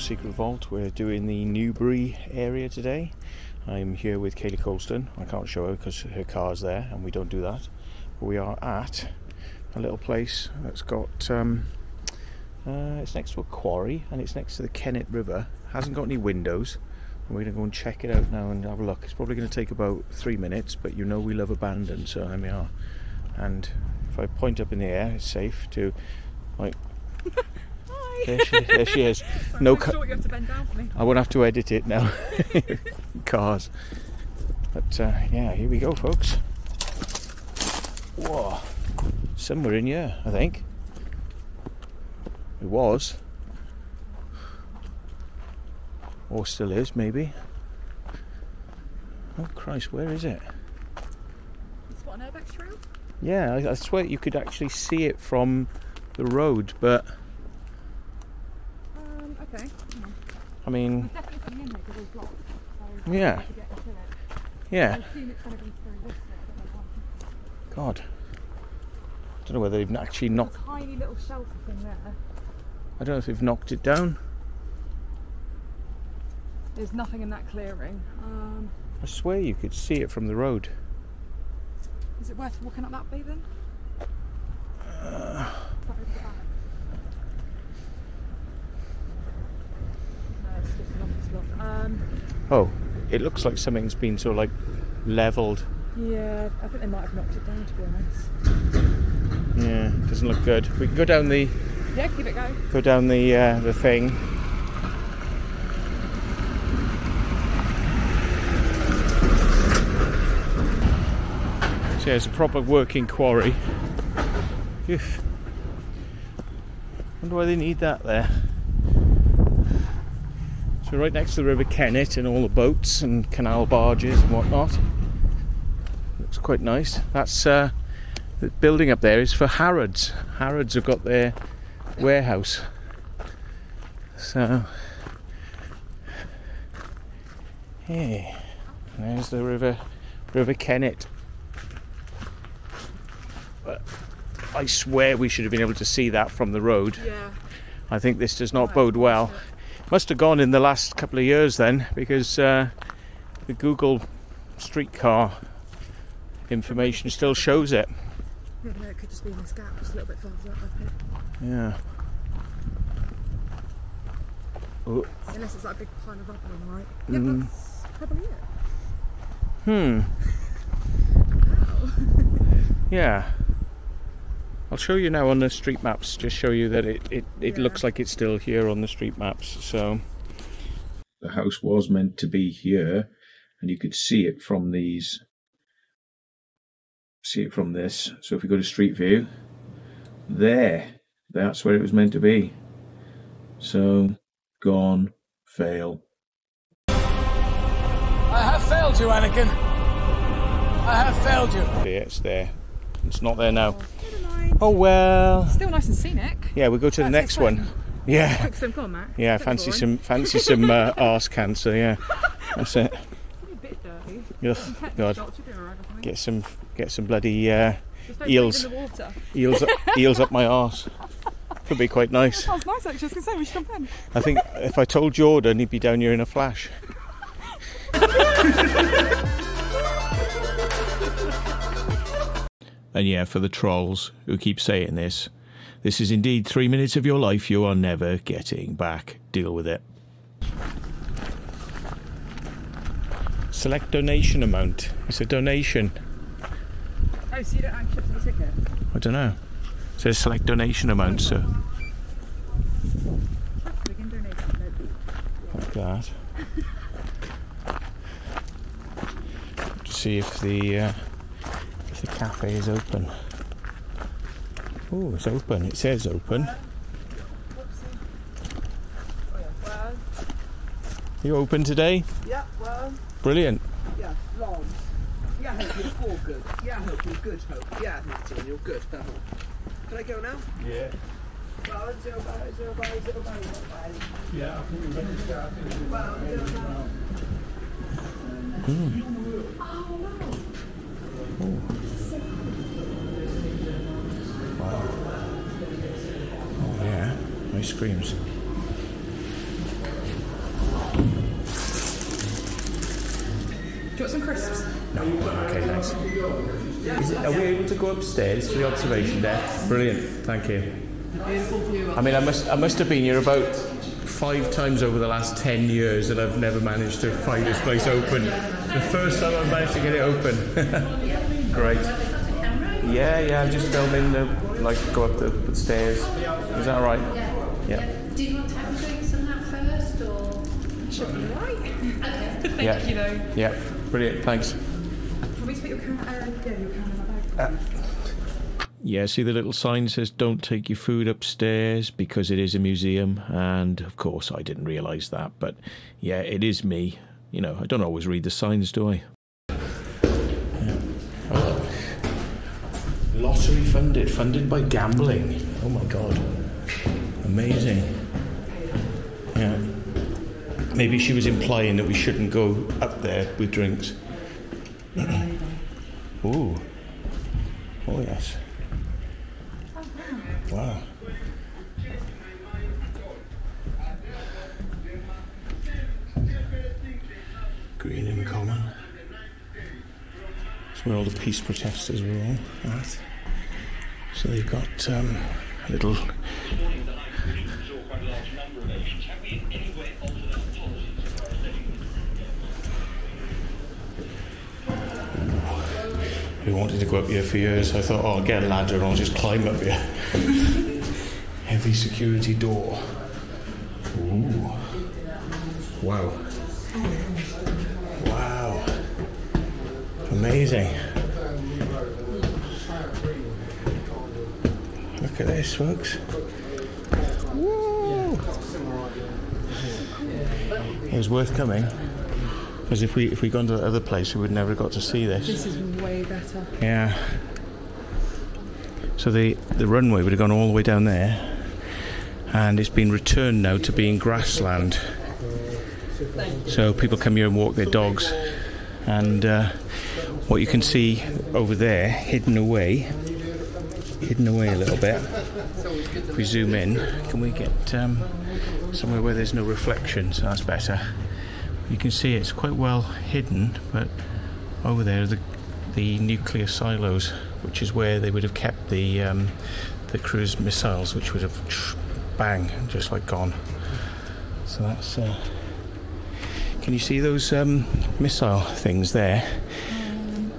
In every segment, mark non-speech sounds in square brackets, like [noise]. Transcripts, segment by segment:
Secret Vault. We're doing the Newbury area today. I'm here with Kaylee Colston. I can't show her because her car's there and we don't do that. But we are at a little place that's got um, uh, it's next to a quarry and it's next to the Kennet River. Hasn't got any windows. And we're going to go and check it out now and have a look. It's probably going to take about three minutes, but you know we love abandon, so there we are. And if I point up in the air, it's safe to like. There she, there she is. Sorry, [laughs] No I'm ca- sure you have to bend down for me. I won't have to edit it now. [laughs] Cars. But uh, yeah, here we go, folks. Whoa. Somewhere in here, I think. It was. Or still is, maybe. Oh Christ, where is it? It's what an trail. Yeah, I, I swear you could actually see it from the road, but okay. I mean, Definitely in here because it's blocked. So Yeah. I to get it. yeah. I assume it's going to be through this way. I don't God. I don't know whether they've actually knocked. Tiny little shelter thing there. I don't know if they've knocked it down. There's nothing in that clearing. Um, I swear you could see it from the road. is it worth walking up that way then? Uh. Is that over the back? No, it's just an office block. Um, Oh, it looks like something's been sort of like leveled. yeah, I think they might have knocked it down to be honest. Yeah, doesn't look good. We can go down the Yeah, give it a go. down the uh, the thing. So yeah, it's a proper working quarry. Phew. Wonder why they need that there. So right next to the River Kennet and all the boats and canal barges and whatnot. Looks quite nice. That's uh, the building up there is for Harrods. Harrods have got their warehouse. So, hey, there's the river, River Kennet. But I swear we should have been able to see that from the road. Yeah. I think this does not bode well. Bullshit. Must have gone in the last couple of years then, because uh, the Google streetcar information still shows it. Yeah, no, it could just be in this gap, just a little bit further up here. Yeah. Oh, Unless it's like a big pile of rubble on the right. Yeah, Mm. that's probably it. hmm. [laughs] Wow. [laughs] Yeah. I'll show you now on the street maps, just show you that it, it, it Yeah. looks like it's still here on the street maps. So the house was meant to be here and you could see it from these see it from this. So if we go to street view, there. That's where it was meant to be. So gone, fail. I have failed you, Anakin. I have failed you. Yeah, it's there. It's not there now. Oh, Oh well. Still nice and scenic. Yeah, we'll go to the next one. Yeah. [laughs] Quick swim, come on, Matt. Yeah, fancy some fancy some uh, [laughs] arse cancer. Yeah, that's it. A bit dirty. Ugh, God, shots, you're doing alright, I think. get some get some bloody uh, eels. in the water. eels up, [laughs] eels up my arse. Could be quite nice. That Sounds nice actually. I was going to say we should jump in. I think if I told Jordan, he'd be down here in a flash. And yeah, for the trolls who keep saying this, this is indeed three minutes of your life you are never getting back. Deal with it. Select donation amount. It's a donation. Oh, so you don't actually for the ticket? I don't know. It says select donation amount, so We can donate it. like that. [laughs] to see if the uh, if the cafe is open. Oh, it's open. It says open. Well, You open today? yeah, well, Brilliant. yeah, long. Yeah, hope you're all good. Yeah, hope you're good, hope. Yeah, Martin, you're good. Can I go now? Yeah. Well, zero by zero by zero by zero by. Yeah. Well, zero by. Hmm. Oh he screams. Do you want some crisps? No. Okay, thanks. It, are we able to go upstairs to the observation deck? Brilliant. Thank you. I mean, I must, I must have been here about five times over the last ten years, and I've never managed to find this place open. The first time I've managed to get it open. [laughs] Great. Yeah, yeah. I'm just filming the like go up the, the stairs. Is that right? Yeah. Do you want to have drinks on that first, or? Should be right. okay. [laughs] Thank Yeah. you though. Yeah. Brilliant. Thanks. Want me to put your camera? Uh, yeah, your camera in my bag. Yeah, see the little sign says don't take your food upstairs because it is a museum. And of course, I didn't realise that. But yeah, it is me. You know, I don't always read the signs, do I? Yeah. Oh. Lottery funded, funded by gambling. Oh my god. Amazing. Yeah. Maybe she was implying that we shouldn't go up there with drinks. [clears throat] Ooh. Oh, yes. Wow. Greenham Common. It's where all the peace protesters were all at. So they've got um, a little. We wanted to go up here for years. I thought, oh, I'll get a ladder and I'll just climb up here. Heavy security door. Ooh. Wow. Wow. Amazing. Look at this, folks. It was worth coming. Because if we if we'd gone to the other place, we would never have got to see this. This is way better. Yeah. So the the runway would have gone all the way down there, and it's been returned now to being grassland. So people come here and walk their dogs, and uh, what you can see over there, hidden away, hidden away a little bit. If we zoom in, can we get um, somewhere where there's no reflections? That's better. You can see it's quite well hidden, but over there are the the nuclear silos, which is where they would have kept the um, the cruise missiles, which would have bang just like gone. So that's. Uh, can you see those um, missile things there?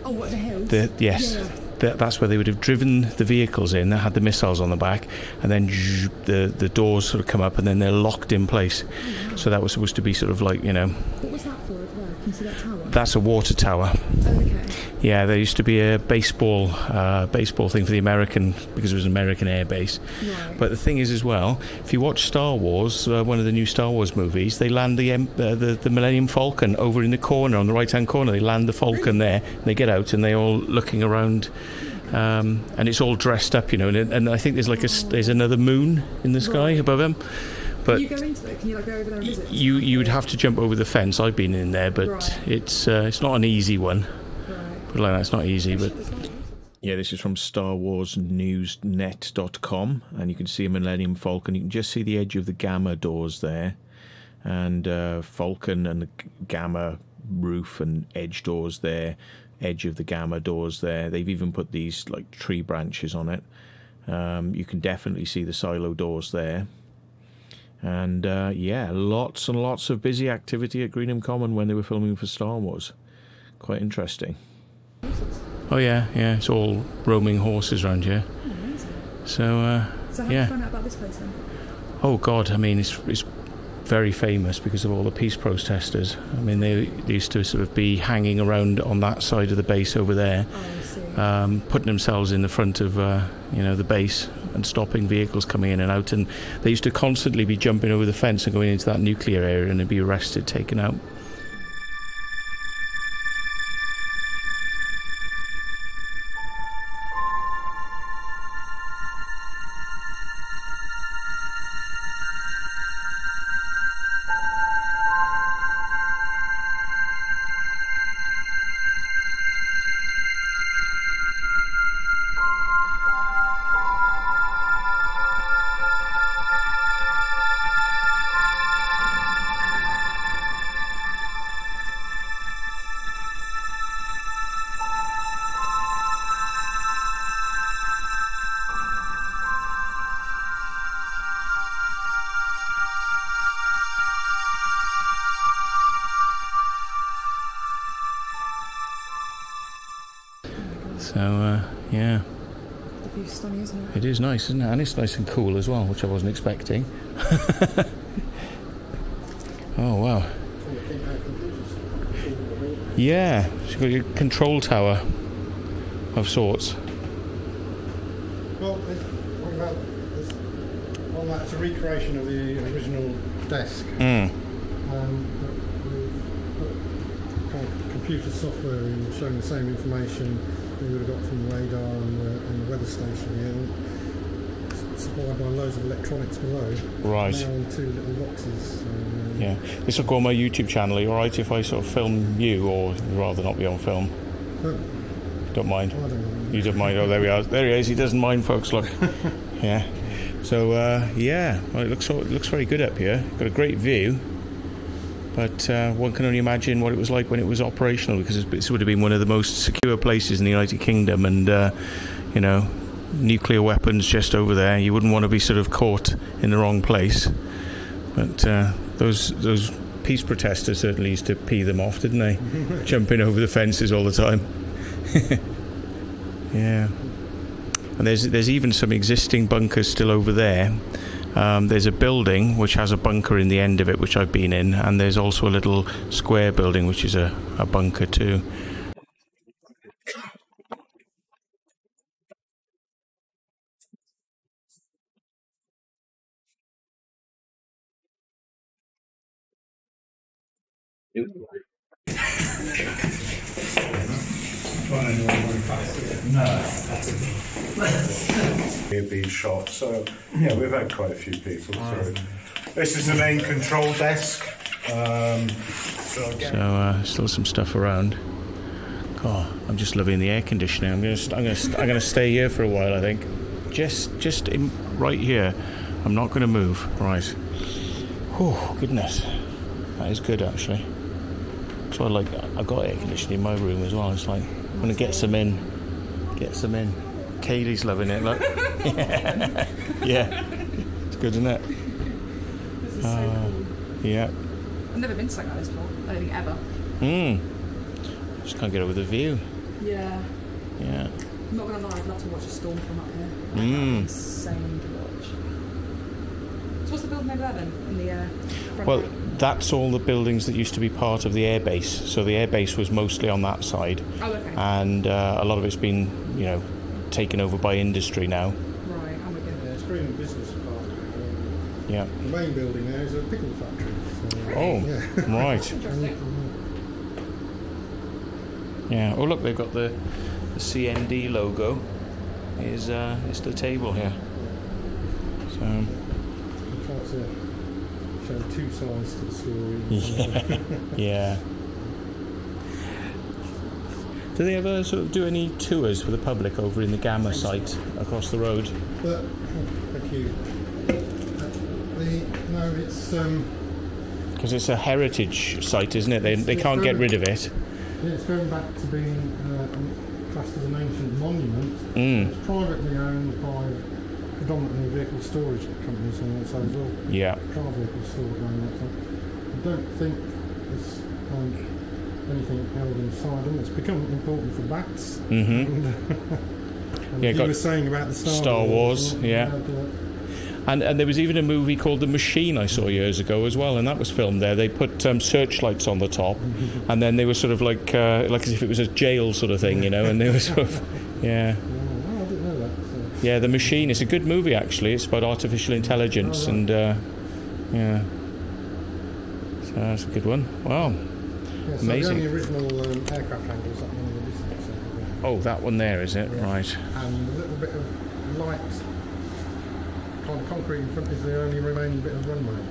Oh, what the hell? The, yes, Yeah. That, that's where they would have driven the vehicles in. That had the missiles on the back, and then the the doors sort of come up, and then they're locked in place. So that was supposed to be sort of like you know, What was that for over there? Can you see that tower? that's a water tower. Oh, okay. Yeah, there used to be a baseball uh, baseball thing for the American because it was an American air base. Right. But the thing is, as well, if you watch Star Wars, uh, one of the new Star Wars movies, they land the, em- uh, the the Millennium Falcon over in the corner on the right hand corner. They land the Falcon there. And they get out and they're all looking around. Um, and it's all dressed up, you know, and, and I think there's like a s- there's another moon in the sky Right. above them. But Can you go into it? Can you like go over there and visit? you you would have to jump over the fence. I've been in there, but Right. it's uh, it's not an easy one. Right. Put it like that, it's not easy, but yeah, this is from StarWarsNewsNet.com, and you can see a Millennium Falcon. You can just see the edge of the GAMA doors there, and uh, Falcon and the GAMA roof and edge doors there, edge of the GAMA doors there. They've even put these like tree branches on it. Um, you can definitely see the silo doors there. And uh, yeah, lots and lots of busy activity at Greenham Common when they were filming for Star Wars. Quite interesting. Oh yeah, yeah. It's all roaming horses around here. Oh, amazing. So uh, So how did Yeah. you find out about this place then? oh god, I mean it's it's very famous because of all the peace protesters. I mean they, they used to sort of be hanging around on that side of the base over there, Oh, I see. um, putting themselves in the front of uh, you know the base and stopping vehicles coming in and out. And they used to constantly be jumping over the fence and going into that nuclear area and be arrested, taken out. It? is nice, isn't it? And it's nice and cool as well, which I wasn't expecting. [laughs] oh wow. Yeah, it's got a control tower of sorts. Well, it, what about this? Well, that's a recreation of the original desk. Mm. Um, but with put kind of computer software in showing the same information we would have got from the radar and the, and the weather station here. Supplied by loads of electronics below. Right. Now in two little boxes. Um, Yeah, this will go on my YouTube channel. Are you alright if I sort of film you, or rather not be on film? But Don't mind. Don't. You don't mind. Oh, there we are. There he is. He doesn't mind, folks. Look. [laughs] yeah. So uh, yeah, well, it looks it looks very good up here. Got a great view, but uh, one can only imagine what it was like when it was operational, because this would have been one of the most secure places in the United Kingdom, and uh, you know, nuclear weapons just over there. You wouldn't want to be sort of caught in the wrong place. But uh, those those peace protesters certainly used to pee them off, didn't they? [laughs] Jumping over the fences all the time. [laughs] Yeah. And there's there's even some existing bunkers still over there. Um, there's a building which has a bunker in the end of it, which I've been in, and there's also a little square building which is a, a bunker too. Here [laughs] being shot. So yeah, we've had quite a few people through. This is the main control desk. Um, so again, So uh, still some stuff around. God, I'm just loving the air conditioning. I'm gonna st- I'm gonna st- I'm gonna stay here for a while. I think. Just just in, right here. I'm not gonna move. Right. Oh goodness, that is good actually. I like I've got air conditioning in my room as well. It's like I'm gonna get some in. Get some in. Kaylee's loving it. Look. [laughs] yeah. yeah. It's good, isn't it? This is so Uh, cool. Yeah. I've never been to something like this before. I don't think ever. Hmm. Just can't get over the view. Yeah. Yeah. I'm not gonna lie, I'd love to watch a storm from up here. That'd Mm. Insane to watch. So building over there then? In the uh, Well, row? that's all the buildings that used to be part of the airbase. So the airbase was mostly on that side, Oh, okay. and uh, a lot of it's been, you know, taken over by industry now. right, I'm with you. Yeah, it's Greenham Business Park. Um, Yeah. the main building there is a pickle factory. So, Oh, yeah. [laughs] right. Yeah. Oh, look, they've got the, the CND logo. Is uh, is the table here. So I try to show two sides to the story. [laughs] yeah, yeah. Do they ever sort of do any tours for the public over in the GAMA site across the road? But, oh, thank you. Uh, the, no, it's um, Because it's a heritage site, isn't it? They, they can't get rid of it. yeah, it's going back to being uh, classed as an ancient monument. Mm. It's privately owned by predominantly vehicle storage companies and also as well Yeah. car vehicles stored around that. I don't think there's um, anything held inside them. It's become important for bats. Mhm. And, [laughs] and Yeah, you got were saying about the Star, Star Wars, and yeah. had, uh, And, and there was even a movie called The Machine I saw years ago as well, and that was filmed there. They put um, searchlights on the top, and then they were sort of like uh, like as if it was a jail sort of thing, you know. And they were sort of, yeah, oh, I didn't know that. So. Yeah. The Machine. It's a good movie actually. It's about artificial intelligence, Oh, right. and uh, yeah. So that's a good one. Wow. Yeah, so Amazing. the only original um, aircraft hangars that one in the distance. Oh, that one there is it? Yeah. Right. And a little bit of light kind of concrete in front is the only remaining bit of runway.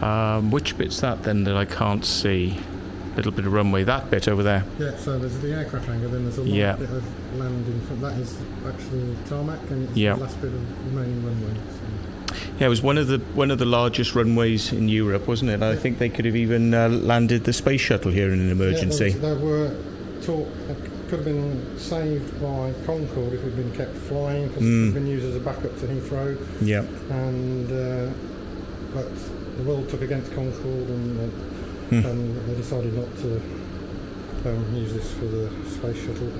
So, Um, which bit's that then that I can't see? Little bit of runway. That bit over there. yeah, so there's the aircraft hangar, then there's a light Yeah. bit of land in front. That is actually tarmac, and it's Yeah. the last bit of remaining runway. So. Yeah, it was one of the one of the largest runways in Europe, wasn't it? I Yeah. think they could have even uh, landed the space shuttle here in an emergency. Yeah, there, there were talk that could have been saved by Concorde if it had been kept flying because Mm. it had been used as a backup to Heathrow. yeah. and uh, but the world took against Concorde and, uh, Hmm. and they decided not to um, use this for the space shuttle.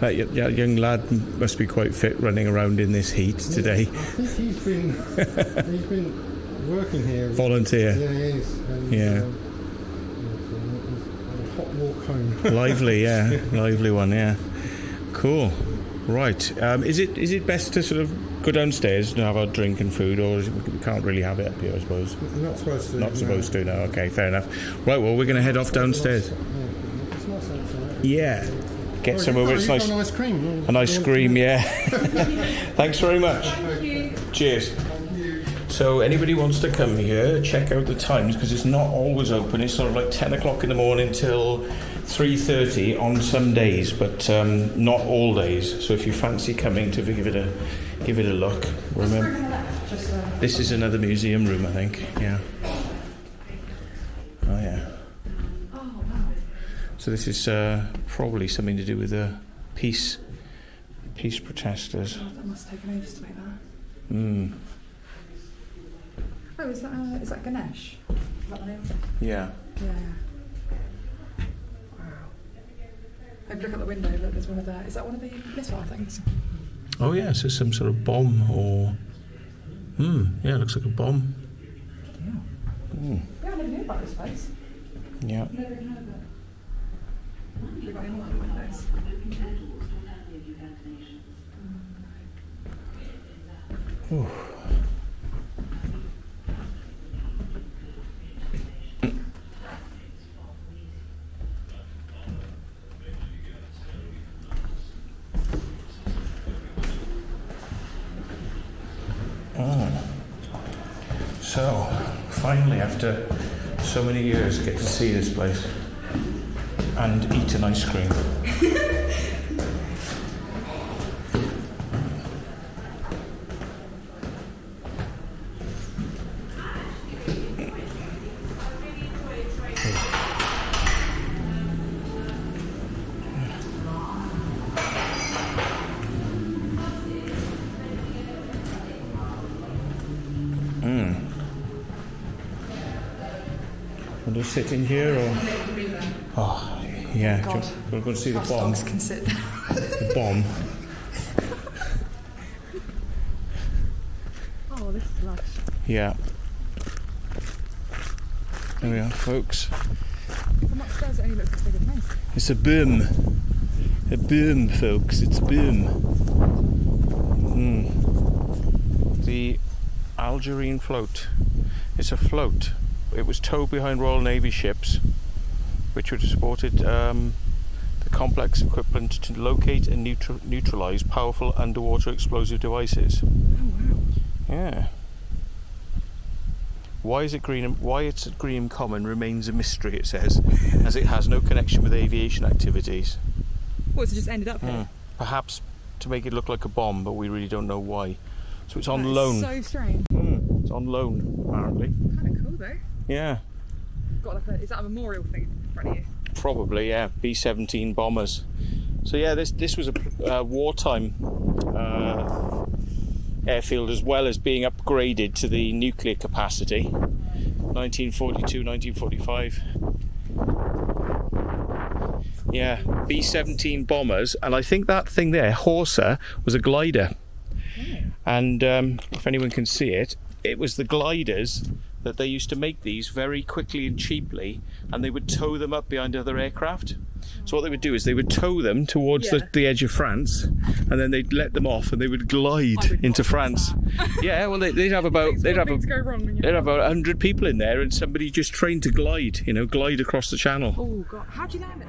That y- y- young lad must be quite fit running around in this heat today. I think he's been [laughs] he's been working here. Volunteer. Yeah, he is. And, Yeah. Um, hot walk home. [laughs] Lively, yeah, [laughs] lively one, yeah. Cool. Right. Um, is it is it best to sort of go downstairs and have our drink and food, or we can't really have it up here? I suppose. You're not supposed to. Not supposed to. No. Okay. Fair enough. Right. Well, we're going to head off downstairs. It's nice outside. Yeah. Get somewhere where it's nice. An ice cream. An ice cream, yeah. [laughs] Thanks very much. Cheers. So anybody wants to come here, check out the times because it's not always open. It's sort of like ten o'clock in the morning till three thirty on some days, but um, not all days. So if you fancy coming to give it a give it a look, remember this is another museum room, I think. Yeah. Oh yeah. So this is uh, probably something to do with the peace peace protesters. That must have taken ages to make that. Mm. Oh, is that uh, is that Ganesh? Is that the name? Yeah. Yeah. Wow. Have a look out the window. Look, there's one of the. Is that one of the missile things? Oh yeah, so some sort of bomb or. Hmm. Yeah, looks like a bomb. Yeah, I never knew about this place. Yeah. Never heard of it. We've got any more windows. So, after so many years, get to see this place and eat an ice cream. [laughs] Want to sit in here or? Oh, yeah. God. We're going to see the bomb. dogs can sit. The bomb. [laughs] oh, this is lush. Yeah. There we are, folks. From upstairs, it only looks bigger than me. It's a boom. A boom, folks. It's a boom. Mm. The Algerine float. It's a float. It was towed behind Royal Navy ships, which would have supported um, the complex equipment to locate and neutral- neutralize powerful underwater explosive devices. Oh wow. Yeah. Why is it Greenham? Why it's at Greenham Common remains a mystery. It says, [laughs] as it has no connection with aviation activities. Well, it's just ended up here. Hmm. Perhaps to make it look like a bomb, but we really don't know why. So it's on loan. So strange. Hmm, It's on loan, apparently. Kind of cool though. Yeah, Got like a. Is that a memorial thing in front of you? probably. Yeah, B-17 bombers. So yeah, this this was a uh, wartime uh, airfield as well as being upgraded to the nuclear capacity. 1942, 1945. Yeah, B-17 bombers, and I think that thing there, Horsa, was a glider. And um, if anyone can see it, it was the gliders that they used to make these very quickly and cheaply, and they would tow them up behind other aircraft. So what they would do is they would tow them towards Yeah. the, the edge of France, and then they'd let them off, and they would glide would into France. [laughs] yeah, well, they, they'd have about they'd have a, they'd have about hundred people in there, and somebody just trained to glide, you know, glide across the channel. Oh god, how'd you land it?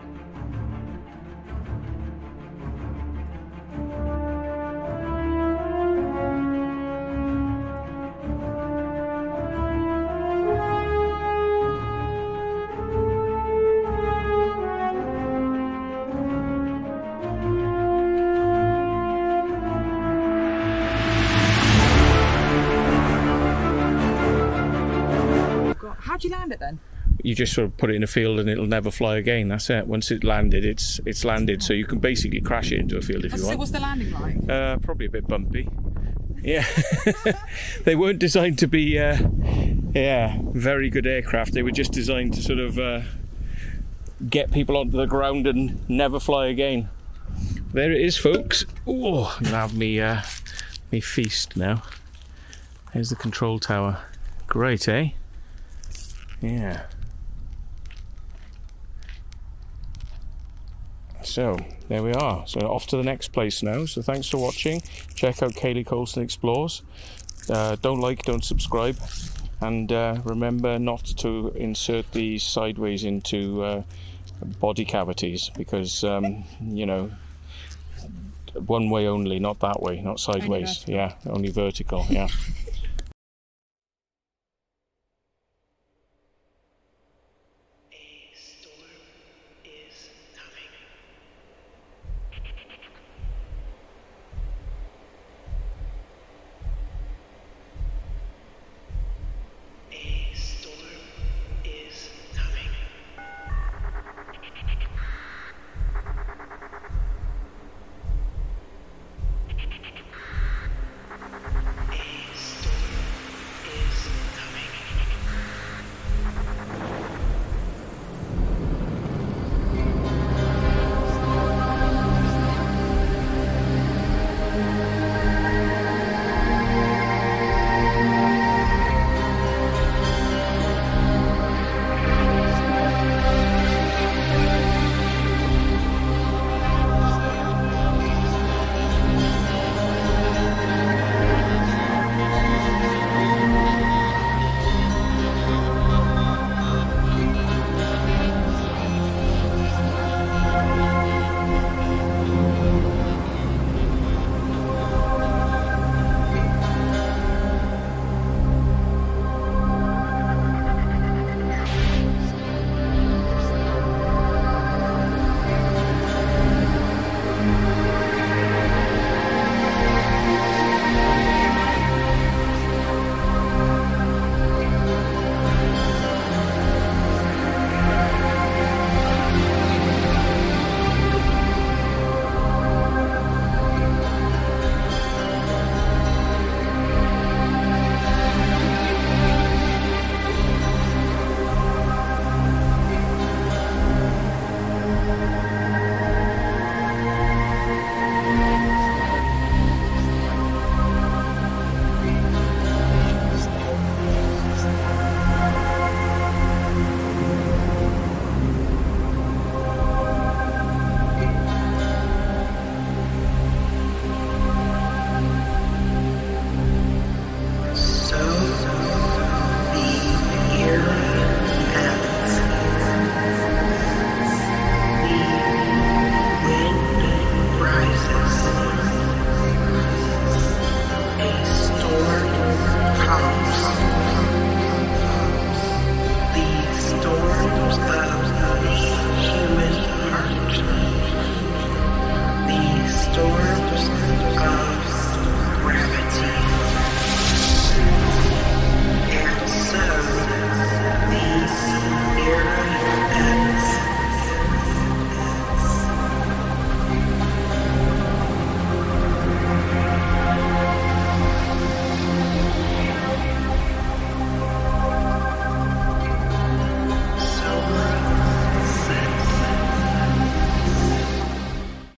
You just sort of put it in a field and it'll never fly again. That's it. Once it landed, it's it's landed. So you can basically crash it into a field if you So want. what's the landing like? Uh, probably a bit bumpy. Yeah, [laughs] they weren't designed to be, uh, yeah, very good aircraft. They were just designed to sort of uh, get people onto the ground and never fly again. there it is, folks. Oh, I'm gonna have me uh, me feast now. There's the control tower. Great, eh? Yeah. So there we are. So off to the next place now. So thanks for watching. Check out Kaylee Colston Explores. Uh, don't like, don't subscribe, and uh, remember not to insert these sideways into uh, body cavities because um, you know one way only, not that way, not sideways. Yeah, only vertical. Yeah.